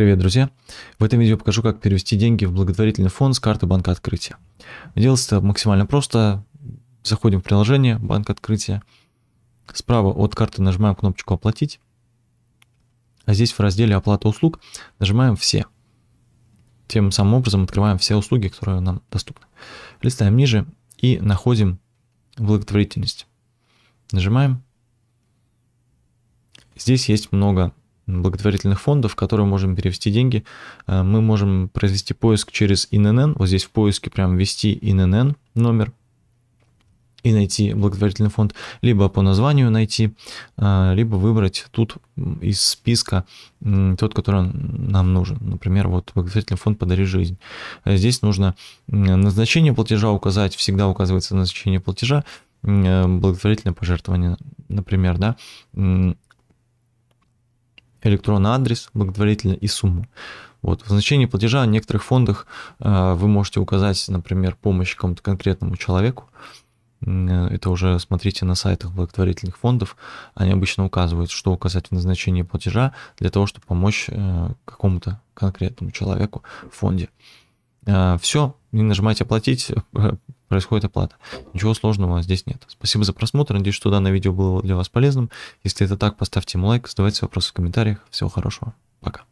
Привет, друзья! В этом видео покажу, как перевести деньги в благотворительный фонд с карты банка открытия. Делается это максимально просто. Заходим в приложение банк открытия. Справа от карты нажимаем кнопочку «Оплатить». А здесь в разделе «Оплата услуг» нажимаем «Все». Тем самым образом открываем все услуги, которые нам доступны. Листаем ниже и находим благотворительность. Нажимаем. Здесь есть много благотворительных фондов, в которые можем перевести деньги. Э, мы можем произвести поиск через ИНН. Вот здесь в поиске прям ввести ИНН номер и найти благотворительный фонд, либо по названию найти, э, либо выбрать тут из списка тот, который нам нужен. Например, вот благотворительный фонд «Подари жизнь». Э, здесь нужно назначение платежа указать, всегда указывается назначение платежа, благотворительное пожертвование, например, да, электронный адрес благотворительный и сумму. Вот. В значении платежа в некоторых фондах э, вы можете указать, например, помощь какому-то конкретному человеку. Э, это уже смотрите на сайтах благотворительных фондов. Они обычно указывают, что указать в назначении платежа для того, чтобы помочь э, какому-то конкретному человеку в фонде. Все, не нажимайте «Оплатить», происходит оплата. Ничего сложного здесь нет. Спасибо за просмотр. Надеюсь, что данное видео было для вас полезным. Если это так, поставьте ему лайк, задавайте вопросы в комментариях. Всего хорошего. Пока.